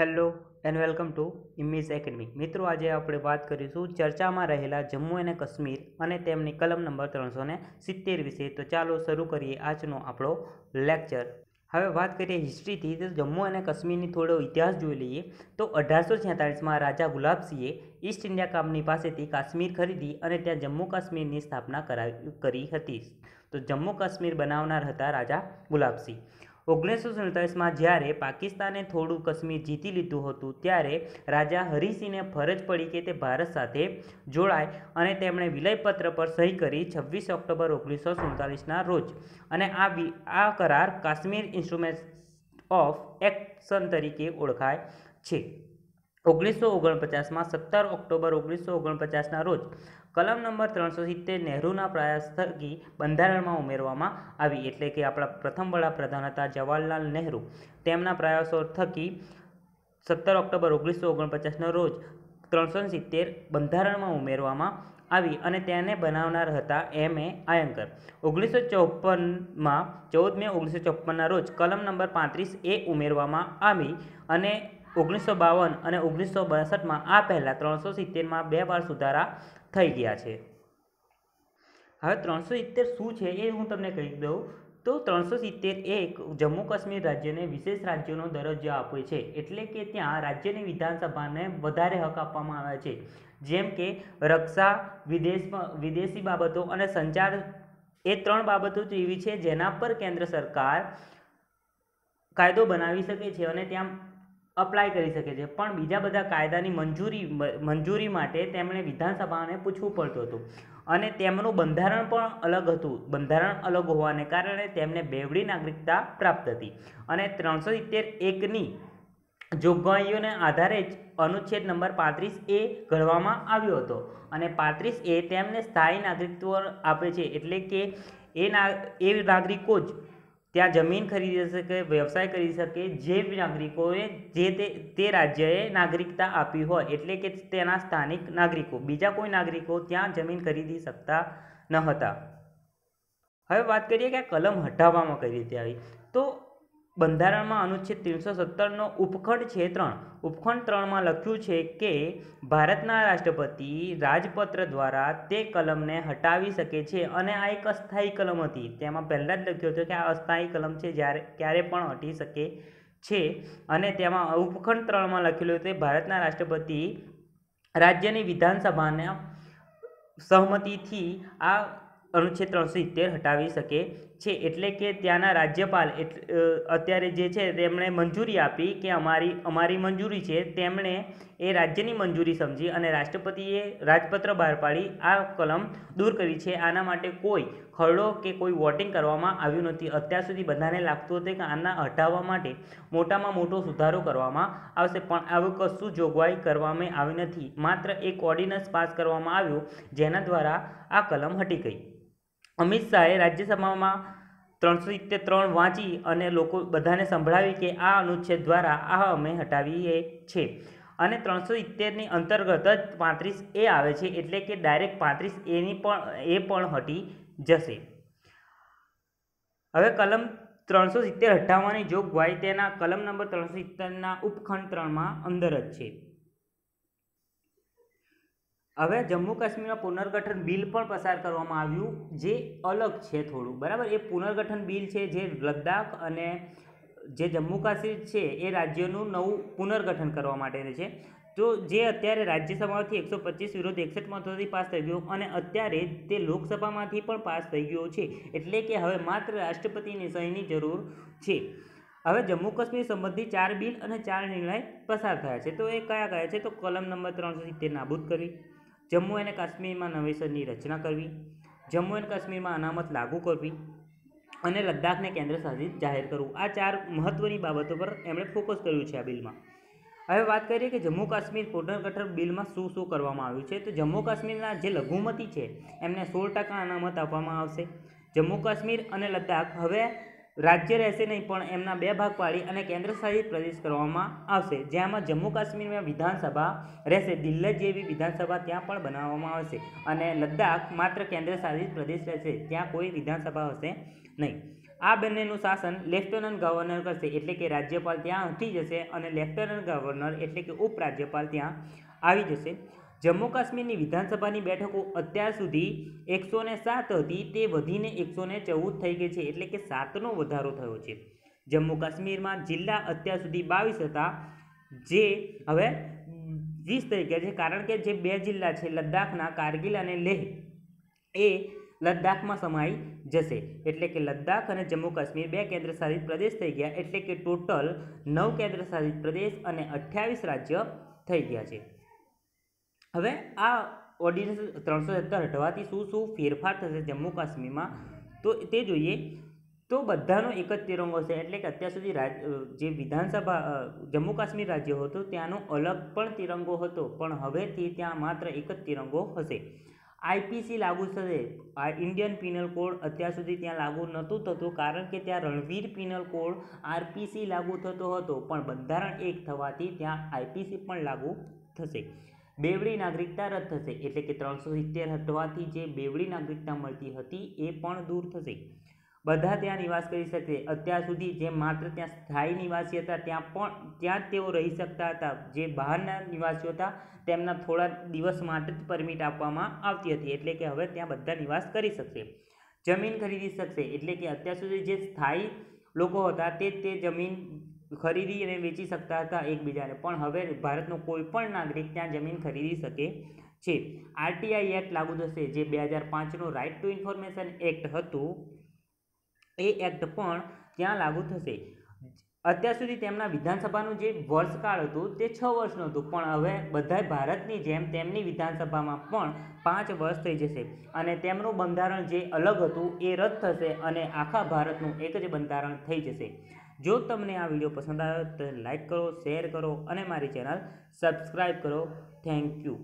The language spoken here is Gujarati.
Hello and welcome to image academy મિત્રો, આજે આપણે વાત કરીશું ચર્ચામાં રહેલા જમ્મુ અને કાશ્મીર અને તેમની કલમ નંબર ત્રણસો ને સિત્તેર વિશે. તો ચાલો શરૂ કરીએ આજનો આપણો લેક્ચર હવે વાત કરીએ હિસ્ટ્રીથી તો જમ્મુ અને કાશ્મીરની થોડો ઇતિહાસ જોઈ લઈએ. તો અઢારસો છેતાળીસમાં રાજા ગુલાબસિંહે ઈસ્ટ ઇન્ડિયા કંપની પાસેથી કાશ્મીર ખરીદી અને ત્યાં જમ્મુ કાશ્મીરની સ્થાપના કરાવી, કરી હતી. તો જમ્મુ કાશ્મીર બનાવનાર હતા રાજા ગુલાબસિંહ. ઓગણીસો સુડતાલીસમાં જ્યારે પાકિસ્તાને થોડું કાશ્મીર જીતી લીધું હતું, ત્યારે રાજા હરિસિંહને ફરજ પડી કે તે ભારત સાથે જોડાય અને તેમણે વિલયપત્ર પર સહી કરી છવ્વીસ ઓક્ટોબર ઓગણીસો સુડતાલીસના રોજ. અને આ આ કરાર કાશ્મીર ઇન્સ્ટ્રુમેન્ટ ઓફ એક્શન તરીકે ઓળખાય છે. ઓગણીસો ઓગણપચાસમાં સત્તર ઓક્ટોબર ઓગણીસો ઓગણપચાસના રોજ કલમ નંબર ત્રણસો સિત્તેર નહેરુના પ્રયાસ થકી બંધારણમાં ઉમેરવામાં આવી એટલે કે આપણા પ્રથમ વડાપ્રધાન હતા જવાહરલાલ નહેરુ. તેમના પ્રયાસો થકી સત્તર ઓક્ટોબર ઓગણીસો ઓગણપચાસના રોજ ત્રણસો સિત્તેર બંધારણમાં ઉમેરવામાં આવી અને તેને બનાવનાર હતા એમ. એ. આયંકર. ઓગણીસો ચોપનમાં ચૌદ મે ઓગણીસો ચોપનના રોજ કલમ નંબર પાંત્રીસ એ ઉમેરવામાં આવી અને ઓગણીસો બાવન અને ઓગણીસો બાસઠમાં આ પહેલાં ત્રણસો સિત્તેરમાં બે વાર સુધારા થઈ ગયા છે. હવે ત્રણસો સિત્તેર શું છે એ હું તમને કહી દઉં. તો ત્રણસો સિત્તેર એક જમ્મુ કાશ્મીર રાજ્યને વિશેષ રાજ્યનો દરજ્જો આપે છે. એટલે કે ત્યાં રાજ્યની વિધાનસભાને વધારે હક આપવામાં આવે છે. જેમ કે રક્ષા વિદેશમાં વિદેશી બાબતો અને સંચાર એ ત્રણ બાબતો એવી છે જેના પર કેન્દ્ર સરકાર કાયદો બનાવી શકે છે અને ત્યાં અપ્લાય કરી શકે છે. પણ બીજા બધા કાયદાની મંજૂરી મંજૂરી માટે તેમણે વિધાનસભાને પૂછવું પડતું હતું. અને તેમનું બંધારણ પણ અલગ હતું. બંધારણ અલગ હોવાને કારણે તેમને બેવડી નાગરિકતા પ્રાપ્ત હતી. અને ત્રણસો સિત્તેર એકની જોગવાઈઓને આધારે જ અનુચ્છેદ નંબર પાંત્રીસ એ ઘડવામાં આવ્યો હતો. અને પાંત્રીસ એ તેમને સ્થાયી નાગરિકત્વ આપે છે. એટલે કે એ ના, એ નાગરિકો જ ત્યાં જમીન ખરીદી શકે, વ્યવસાય કરી શકે, જે નાગરિકોએ, જે તે તે રાજ્યએ નાગરિકતા આપી હોય, એટલે કે તેના સ્થાનિક નાગરિકો. બીજા કોઈ નાગરિકો ત્યાં જમીન ખરીદી શકતા ન હતા. હવે વાત કરીએ કે આ કલમ હટાવવામાં કઈ રીતે આવી? તો બંધારણમાં અનુચ્છેદ ત્રણસો સત્તરનો ઉપખંડ છે ત્રણ. ઉપખંડ ત્રણમાં લખ્યું છે કે ભારતના રાષ્ટ્રપતિ રાજપત્ર દ્વારા તે કલમને હટાવી શકે છે અને આ એક અસ્થાયી કલમ હતી. તેમાં પહેલાં જ લખ્યું હતું કે આ અસ્થાયી કલમ છે જ્યારે, ક્યારે પણ હટી શકે છે. અને તેમાં ઉપખંડ ત્રણમાં લખેલું હતું ભારતના રાષ્ટ્રપતિ રાજ્યની વિધાનસભાના સહમતિથી આ અનુચ્છેદ ત્રણસો સિત્તેર હટાવી શકે છે એટલે કે ત્યાંના રાજ્યપાલ અત્યારે જે છે તેમણે મંજૂરી આપી કે અમારી અમારી મંજૂરી છે, તેમણે એ રાજ્યની મંજૂરી સમજી અને રાષ્ટ્રપતિએ રાજપત્ર બહાર પાડી, આ કલમ દૂર કરી છે. આના માટે કોઈ ખરડો કે કોઈ વોટિંગ કરવામાં આવ્યું નથી. અત્યાર સુધી બધાને લાગતું હતું કે આના હટાવવા માટે મોટામાં મોટો સુધારો કરવામાં આવશે, પણ આવું કશું જોગવાઈ કરવામાં આવી નથી. માત્ર એક ઓર્ડિનન્સ પાસ કરવામાં આવ્યો, જેના દ્વારા આ કલમ હટી ગઈ. અમિત શાહે રાજ્યસભામાં ત્રણસો સિત્તેર ત્રણ વાંચી અને લોકો બધાને સંભળાવી કે આ અનુચ્છેદ દ્વારા આ અમે હટાવીએ છે અને ત્રણસો સિત્તેરની અંતર્ગત જ પાંત્રીસ એ આવે છે એટલે કે ડાયરેક્ટ પાંત્રીસ એની પણ, એ પણ હટી જશે. હવે કલમ ત્રણસો સિત્તેર હટાવવાની જોગવાઈ તેના કલમ નંબર ત્રણસો સિત્તેરના ઉપખંડ ત્રણમાં અંદર જ છે. હવે જમ્મુ કાશ્મીરમાં પુનર્ગઠન બિલ પણ પસાર કરવામાં આવ્યું, જે અલગ છે થોડું, બરાબર? એ પુનર્ગઠન બિલ છે જે લદ્દાખ અને જે જમ્મુ કાશ્મીર છે, એ રાજ્યનું નવું પુનર્ગઠન કરવા માટેનું છે. તો જે અત્યારે રાજ્યસભામાંથી એકસો પચીસ વિરુદ્ધ એકસઠ મતોથી પાસ થઈ ગયું અને અત્યારે તે લોકસભામાંથી પણ પાસ થઈ ગયો છે. એટલે કે હવે માત્ર રાષ્ટ્રપતિની સહીની જરૂર છે. હવે જમ્મુ કાશ્મીર સંબંધી ચાર બિલ અને ચાર નિર્ણય પસાર થયા છે. તો એ કયા કયા છે? તો કલમ નંબર ત્રણસો સિત્તેર નાબૂદ કરવી જમ્મુ અને કાશ્મીરમાં નવેસરની રચના કરવી, જમ્મુ અને કાશ્મીરમાં અનામત લાગુ કરવી અને લદ્દાખને કેન્દ્ર શાસિત જાહેર કરવું. આ ચાર મહત્ત્વની બાબતો પર એમણે ફોકસ કર્યું છે આ બિલમાં. હવે વાત કરીએ કે જમ્મુ કાશ્મીર પુનર્ગઠન બિલમાં શું શું કરવામાં આવ્યું છે? તો જમ્મુ કાશ્મીરના જે લઘુમતી છે, એમને સોળ ટકા અનામત આપવામાં આવશે. જમ્મુ કાશ્મીર અને લદ્દાખ હવે રાજ્ય રહેશે નહીં, પણ એમના બે ભાગ પાડી અને કેન્દ્રશાસિત પ્રદેશ કરવામાં આવશે. જેમાં જમ્મુ કાશ્મીરમાં વિધાનસભા રહેશે. દિલ્હી જેવી વિધાનસભા ત્યાં પણ બનાવવામાં આવશે અને લદ્દાખ માત્ર કેન્દ્રશાસિત પ્રદેશ રહેશે. ત્યાં કોઈ વિધાનસભા હશે નહીં. આ બંનેનું શાસન લેફ્ટનન્ટ ગવર્નર કરશે એટલે કે રાજ્યપાલ ત્યાં હટી જશે અને લેફ્ટનન્ટ ગવર્નર એટલે કે ઉપરાજ્યપાલ ત્યાં આવી જશે. જમ્મુ કાશ્મીરની વિધાનસભાની બેઠકો અત્યાર સુધી એકસો સાત હતી. તે વધીને એકસો ચૌદ થઈ ગઈ છે. એટલે કે સાતનો વધારો થયો છે. જમ્મુ કાશ્મીરમાં જિલ્લા અત્યાર સુધી બાવીસ હતા. જે હવે વીસ થઈ ગયા છે. કારણ કે જે બે જિલ્લા છે, લદ્દાખના કારગિલ અને લેહ, એ લદ્દાખમાં સમાઈ જશે. એટલે કે લદ્દાખ અને જમ્મુ કાશ્મીર બે કેન્દ્રશાસિત પ્રદેશ થઈ ગયા. એટલે કે ટોટલ નવ કેન્દ્રશાસિત પ્રદેશ અને અઠ્યાવીસ રાજ્ય થઈ ગયા છે. હવે આ ઓર્ડિનન્સ ત્રણસો સત્તર હટવાથી શું શું ફેરફાર થશે જમ્મુ કાશ્મીરમાં, તો તે જોઈએ. તો બધાનો એક જ તિરંગો છે એટલે કે અત્યાર સુધી રાજ જે વિધાનસભા જમ્મુ કાશ્મીર રાજ્ય હતો ત્યાંનો અલગ પણ તિરંગો હતો, પણ હવેથી ત્યાં માત્ર એક જ તિરંગો હશે આઈપીસી લાગુ થશે. આ ઇન્ડિયન પિનલ કોડ અત્યાર સુધી ત્યાં લાગુ નહોતું થતું કારણ કે ત્યાં રણવીર પિનલ કોડ આરપીસી લાગુ થતો હતો, પણ બંધારણ એક થવાથી ત્યાં આઈપીસી પણ લાગુ થશે. બેવડી નાગરિકતા રદ થશે. એટલે કે ત્રણસો સિત્તેર હટવાથી જે બેવડી નાગરિકતા મળતી હતી એ પણ દૂર થશે. બધા ત્યાં નિવાસ કરી શકશે અત્યાર સુધી જે માત્ર ત્યાં સ્થાયી નિવાસી હતા, ત્યાં પણ, ત્યાં જ તેઓ રહી શકતા હતા. જે બહારના નિવાસીઓ હતા, તેમના થોડા દિવસ માટે જ પરમિટ આપવામાં આવતી હતી. એટલે કે હવે ત્યાં બધા નિવાસ કરી શકશે. જમીન ખરીદી શકશે. એટલે કે અત્યાર સુધી જે સ્થાયી લોકો હતા, તે તે જમીન ખરીદી અને વેચી શકતા હતા એકબીજાને. પણ હવે ભારતનો કોઈ પણ નાગરિક ત્યાં જમીન ખરીદી શકે છે. આરટીઆઈ એક્ટ લાગુ થશે, જે બે હજાર પાંચનું રાઇટ ટુ ઇન્ફોર્મેશન એક્ટ હતું. એ એક્ટ પણ ત્યાં લાગુ થશે. અત્યાર સુધી તેમના વિધાનસભાનું જે વર્ષકાળ હતું તે છ વર્ષનું હતું, પણ હવે બધા ભારતની જેમ તેમની વિધાનસભામાં પણ પાંચ વર્ષ થઈ જશે. અને તેમનું બંધારણ જે અલગ હતું એ રદ થશે અને આખા ભારતનું એક જ બંધારણ થઈ જશે. જો તમને આ વીડિયો પસંદ આવ્યો તો લાઈક કરો, શેર કરો અને મારી ચેનલ સબસ્ક્રાઈબ કરો. Thank you.